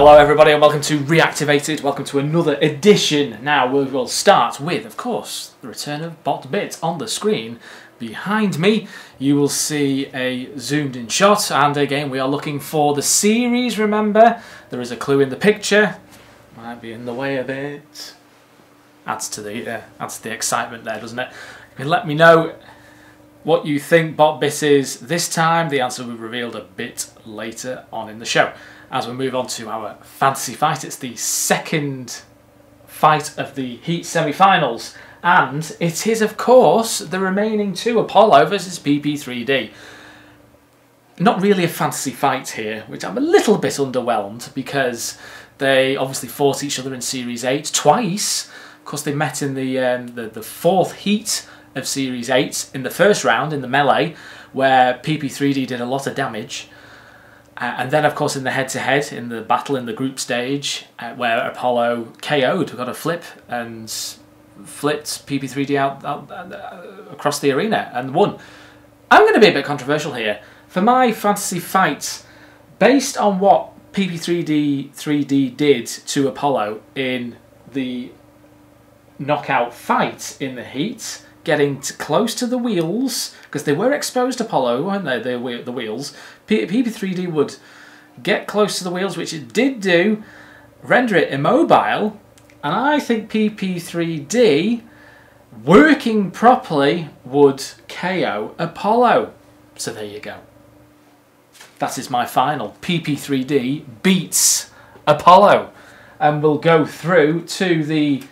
Hello, everybody, and welcome to Reactivated. Welcome to another edition. Now, we will start with, of course, the return of Bot Bit on the screen. Behind me, you will see a zoomed in shot, and again, we are looking for the series. Remember, there is a clue in the picture. Might be in the way a bit. Adds to the uh, adds to the excitement there, doesn't it? Let me know what you think Bot Bit is this time. The answer will be revealed a bit later on in the show as we move on to our fantasy fight. It's the second fight of the Heat semi-finals, and it is, of course, the remaining two, Apollo versus PP3D. Not really a fantasy fight here, which I'm a little bit underwhelmed because they obviously fought each other in Series 8 twice. Of course, they met in the, um, the, the fourth heat of Series 8 in the first round in the melee, where PP3D did a lot of damage. Uh, and then, of course, in the head-to-head, in the battle in the group stage, uh, where Apollo KO'd, got a flip and flipped PP3D out, out uh, across the arena and won. I'm going to be a bit controversial here. For my fantasy fight, based on what PP3D 3D did to Apollo in the knockout fight in the heat, getting close to the wheels because they were exposed to Apollo, weren't they? The, the wheels. PP3D would get close to the wheels, which it did do, render it immobile, and I think PP3D working properly would KO Apollo. So there you go. That is my final. PP3D beats Apollo. And we'll go through to the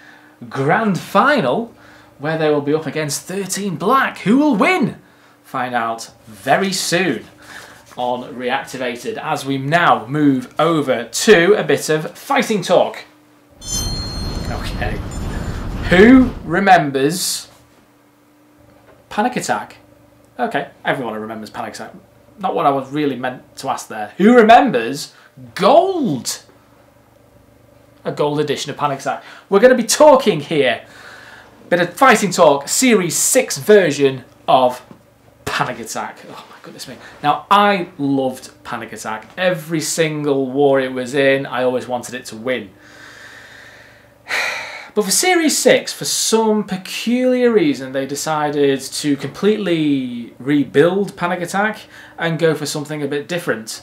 grand final where they will be up against 13 Black. Who will win? Find out very soon on Reactivated as we now move over to a bit of fighting talk. Okay. Who remembers Panic Attack? Okay, everyone remembers Panic Attack. Not what I was really meant to ask there. Who remembers Gold? A gold edition of Panic Attack. We're going to be talking here Bit of fighting talk, Series 6 version of Panic Attack. Oh my goodness me. Now, I loved Panic Attack. Every single war it was in, I always wanted it to win. But for Series 6, for some peculiar reason, they decided to completely rebuild Panic Attack and go for something a bit different.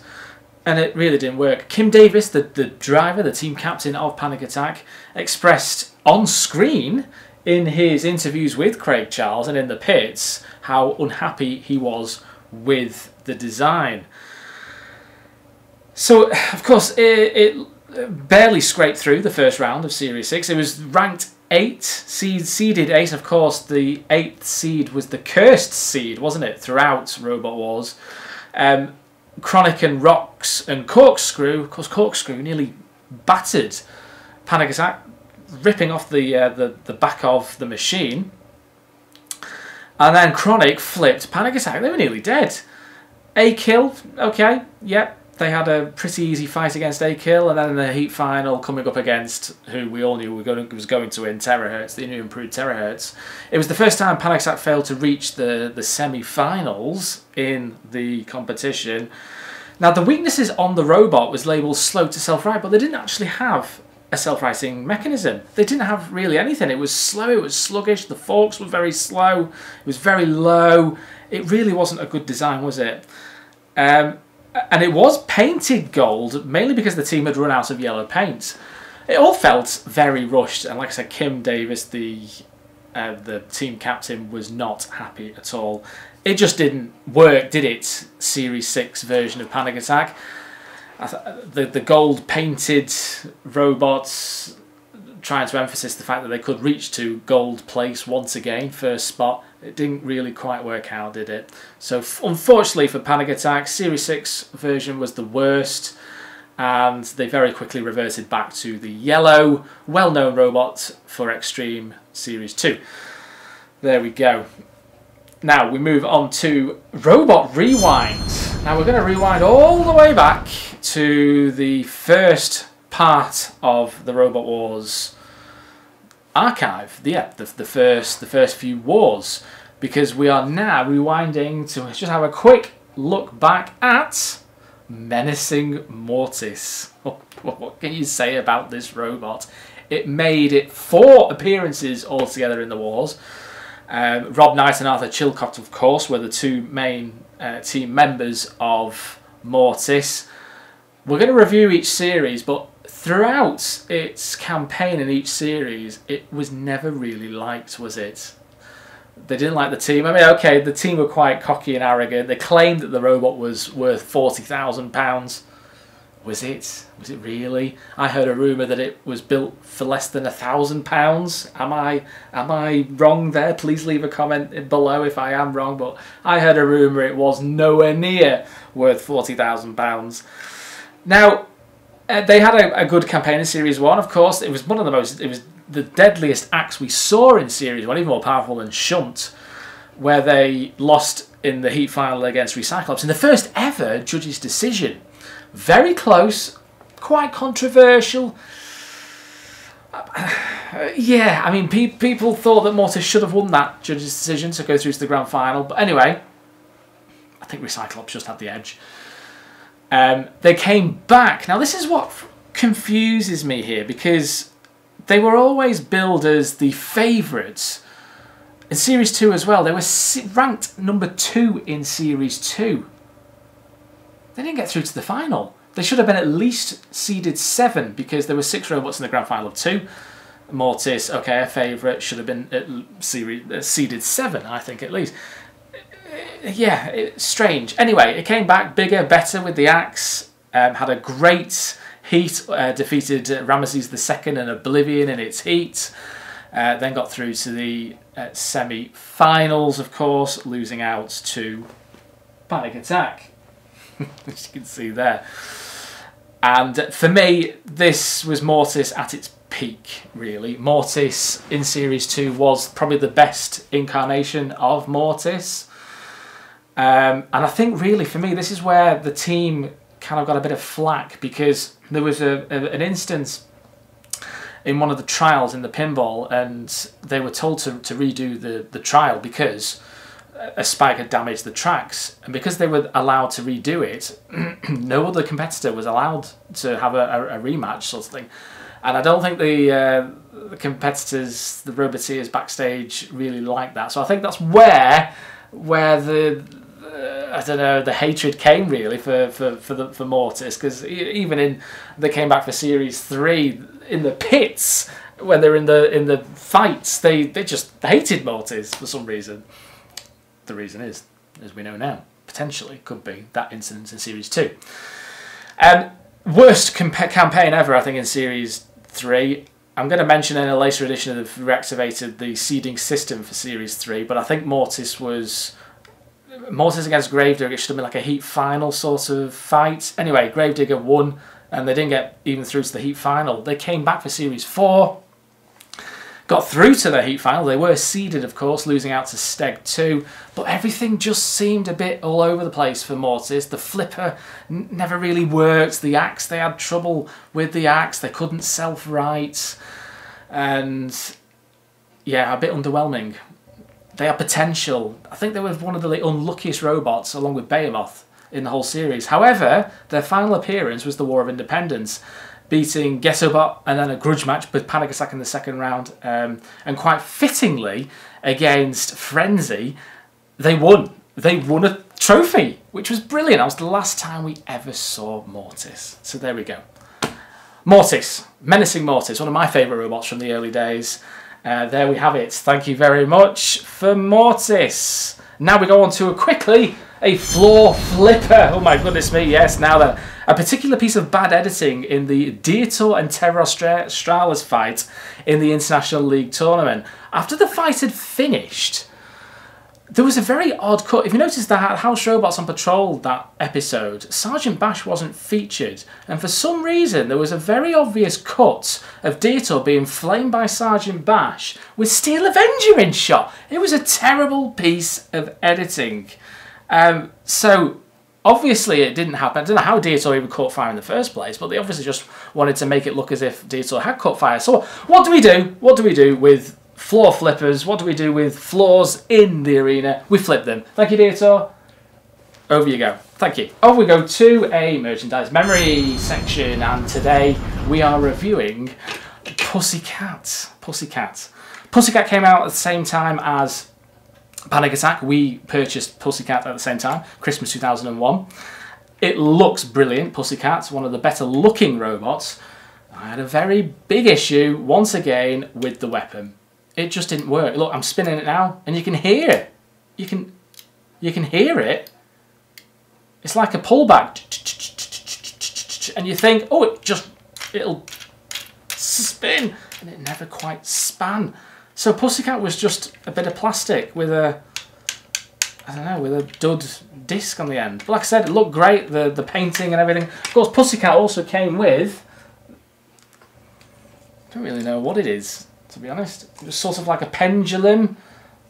And it really didn't work. Kim Davis, the, the driver, the team captain of Panic Attack, expressed on screen in his interviews with Craig Charles and in the pits how unhappy he was with the design. So, of course, it, it barely scraped through the first round of Series 6. It was ranked 8, seed, seeded 8. Of course, the 8th seed was the cursed seed, wasn't it, throughout Robot Wars. Um, Chronic and Rocks and Corkscrew, of course, Corkscrew nearly battered Panic Attack ripping off the, uh, the, the back of the machine. And then Chronic flipped Panic Attack. They were nearly dead. Akhill, okay, yep. They had a pretty easy fight against Akhill, and then in the heat final, coming up against who we all knew was going to win Terrorhurtz, the new improved Terrorhurtz. It was the first time Panic Attack failed to reach the, the semi finals in the competition. Now, the weaknesses on the robot was labelled slow to self right, but they didn't actually have a self-righting mechanism. They didn't have really anything. It was slow, it was sluggish, the forks were very slow, it was very low. It really wasn't a good design, was it? Um, and it was painted gold, mainly because the team had run out of yellow paint. It all felt very rushed, and like I said, Kim Davis, the uh, the team captain, was not happy at all. It just didn't work, did it? Series 6 version of Panic Attack the the gold painted robots trying to emphasize the fact that they could reach to gold place once again first spot. It didn't really quite work out did it? So unfortunately for panic attack series 6 version was the worst and they very quickly reverted back to the yellow well-known robot for extreme series 2 there we go. Now we move on to robot rewind now we're going to rewind all the way back to the first part of the Robot Wars archive. Yeah, the, the first the first few wars, because we are now rewinding to just have a quick look back at Menacing Mortis. what can you say about this robot? It made it four appearances altogether in the wars. Um, Rob Knight and Arthur Chilcott, of course, were the two main uh, team members of Mortis. We're going to review each series, but throughout its campaign in each series, it was never really liked, was it? They didn't like the team. I mean, okay, the team were quite cocky and arrogant. They claimed that the robot was worth forty thousand pounds. Was it? Was it really? I heard a rumor that it was built for less than a thousand pounds. Am I am I wrong there? Please leave a comment below if I am wrong. But I heard a rumor it was nowhere near worth forty thousand pounds. Now, uh, they had a, a, good campaign in Series One. Of course, it was one of the most. It was the deadliest axe we saw in Series One, even more powerful than Shunt, where they lost in the heat final against Recyclops in the first ever judges' decision. Very close, quite controversial. Yeah, I mean, pe people thought that Mortis should have won that judge's decision to go through to the grand final. But anyway, I think Recyclops just had the edge. Um, they came back. Now, this is what confuses me here because they were always billed as the favourites. In Series 2 as well, they were ranked number 2 in Series 2. They didn't get through to the final. They should have been at least seeded seven because there were six robots in the grand final of two. Mortis, okay, a favourite, should have been at series, uh, seeded seven, I think at least. Uh, yeah, strange. Anyway, it came back bigger, better with the axe. Um, had a great heat, uh, defeated Ramesses II and Oblivion in its heat. Uh, then got through to the uh, semi-finals, of course, losing out to Panic Attack. as you can see there. And for me, this was Mortis at its peak, really. Mortis in Series 2 was probably the best incarnation of Mortis. Um, and I think, really, for me, this is where the team kind of got a bit of flack because there was a, a an instance in one of the trials in the pinball and they were told to, to redo the, the trial because a spike had damaged the tracks, and because they were allowed to redo it, no other competitor was allowed to have a, a, a rematch, sort of thing. And I don't think the, uh, the competitors, the Roboteers backstage, really liked that. So I think that's where where the uh, I don't know the hatred came really for for for the for Mortis because even in they came back for Series Three in the pits when they're in the in the fights they they just hated Mortis for some reason the reason is, as we know now, potentially could be that incident in Series 2. Um, worst campaign ever, I think, in Series 3. I'm going to mention in a later edition that they've reactivated the seeding system for Series 3, but I think Mortis was... Mortis against Gravedigger, it should have been like a heat final sort of fight. Anyway, Gravedigger won, and they didn't get even through to the heat final. They came back for Series 4, got through to the heat final. They were seeded, of course, losing out to Steg 2, but everything just seemed a bit all over the place for Mortis. The flipper never really worked. The axe, they had trouble with the axe. They couldn't self-right. And yeah, a bit underwhelming. They had potential. I think they were one of the unluckiest robots, along with Behemoth, in the whole series. However, their final appearance was the War of Independence beating Gettobot and then a grudge match with Panic Attack in the second round. Um, and quite fittingly, against Frenzy, they won. They won a trophy, which was brilliant. That was the last time we ever saw Mortis. So there we go. Mortis, Menacing Mortis, one of my favourite robots from the early days. Uh, there we have it. Thank you very much for Mortis. Now we go on to a quickly a flaw flipper. Oh my goodness me, yes. Now that a particular piece of bad editing in the Diotior and Terra Australis fight in the International League tournament. After the fight had finished, there was a very odd cut. If you notice that House Robots on Patrol that episode, Sergeant Bash wasn't featured, and for some reason there was a very obvious cut of Diotior being flamed by Sergeant Bash with Steel Avenger in shot. It was a terrible piece of editing. Um, so obviously it didn't happen. I don't know how Diotior even caught fire in the first place, but they obviously just wanted to make it look as if Diotior had caught fire. So what do we do? What do we do with floor flippers? What do we do with floors in the arena? We flip them. Thank you, Diotior. Over you go. Thank you. Off we go to a merchandise memory section, and today we are reviewing Pussycat. Pussycat. Pussycat came out at the same time as Panic Attack. We purchased Pussycat at the same time, Christmas 2001. It looks brilliant, Pussycat, one of the better looking robots. I had a very big issue, once again, with the weapon. It just didn't work. Look, I'm spinning it now, and you can hear it. You can, you can hear it. It's like a pullback. And you think, oh, it just, it'll spin. And it never quite span. So Pussycat was just a bit of plastic with a, I don't know, with a dud disc on the end. But like I said, it looked great, the, the painting and everything. Of course, Pussycat also came with, I don't really know what it is, to be honest. It was sort of like a pendulum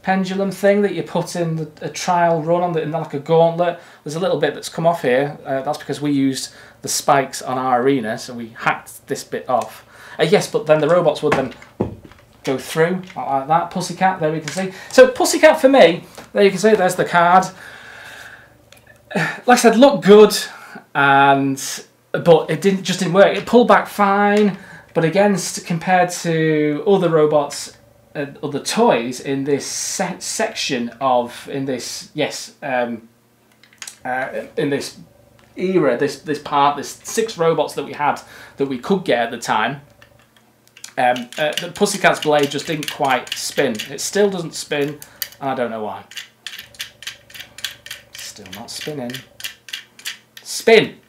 pendulum thing that you put in the, a trial run on the, in like a gauntlet. There's a little bit that's come off here. Uh, that's because we used the spikes on our arena, so we hacked this bit off. Uh, yes, but then the robots would then go through like that. Pussycat, there we can see. So Pussycat for me, there you can see, there's the card. Like I said, looked good, and but it didn't just didn't work. It pulled back fine, but against compared to other robots, uh, other toys in this se section of in this yes um, uh, in this era, this this part, this six robots that we had that we could get at the time. Um, uh, the Pussycat's blade just didn't quite spin. It still doesn't spin, and I don't know why. Still not spinning. Spin!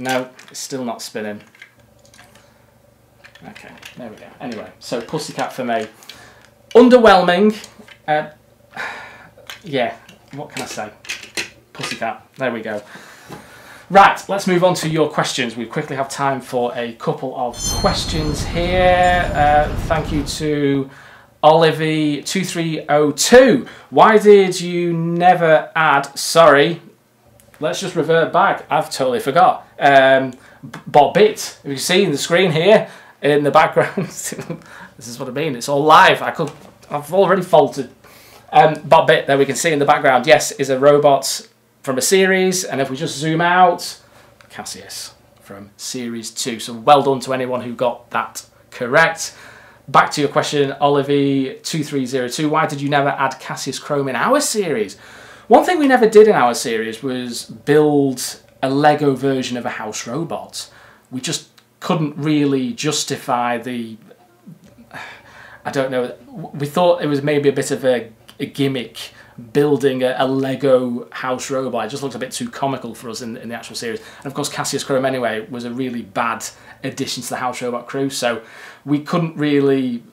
No, it's still not spinning. Okay, there we go. Anyway, so Pussycat for me. Underwhelming. Uh, yeah, what can I say? Pussycat. There we go. Right, let's move on to your questions. We quickly have time for a couple of questions here. Uh, thank you to Olivie2302. Why did you never add, sorry, let's just revert back. I've totally forgot. Um, Bob Bit, you see in the screen here, in the background, this is what I mean, it's all live. I could, I've already faltered. Um, Bob Bit, there we can see in the background, yes, is a robot from a series, and if we just zoom out, Cassius from series two. So well done to anyone who got that correct. Back to your question, Olivie2302, why did you never add Cassius Chrome in our series? One thing we never did in our series was build a Lego version of a house robot. We just couldn't really justify the I don't know, we thought it was maybe a bit of a, a gimmick building a, a, Lego house robot. It just looked a bit too comical for us in, in the actual series. And of course, Cassius Chrome anyway was a really bad addition to the house robot crew, so we couldn't really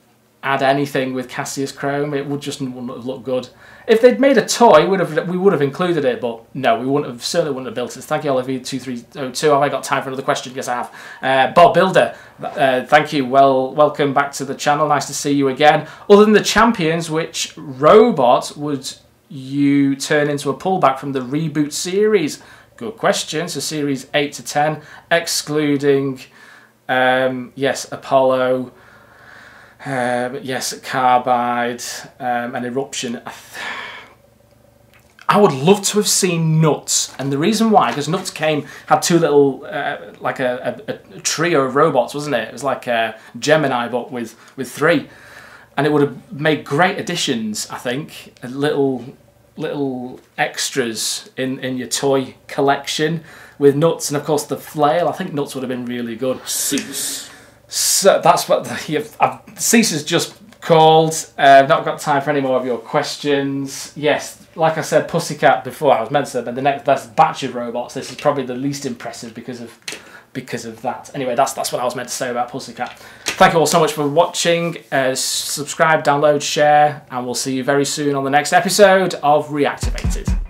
add anything with Cassius Chrome. It would just wouldn't have looked good. If they'd made a toy, would have we would have included it, but no, we wouldn't have certainly wouldn't have built it. Thank you, Olivia two three oh two. Have I got time for another question? Yes, I have. Uh, Bob Builder, uh, thank you. Well, welcome back to the channel. Nice to see you again. Other than the champions, which robot would you turn into a pullback from the reboot series? Good question. So series 8 to 10, excluding, um, yes, Apollo, um, yes, Carbide, um, and Eruption. I would love to have seen Nuts, and the reason why, because Nuts came, had two little, uh, like a, a, a, trio of robots, wasn't it? It was like a Gemini, but with, with three and it would have made great additions, I think. A little little extras in, in your toy collection with nuts and of course the flail. I think nuts would have been really good. Cease. So that's what the, I've, Cease just called. Uh, I've not got time for any more of your questions. Yes, like I said, Pussycat before, I was meant to but the next batch of robots, this is probably the least impressive because of because of that. Anyway, that's that's what I was meant to say about Pussycat. Thank you all so much for watching. Uh, subscribe, download, share, and we'll see you very soon on the next episode of Reactivated.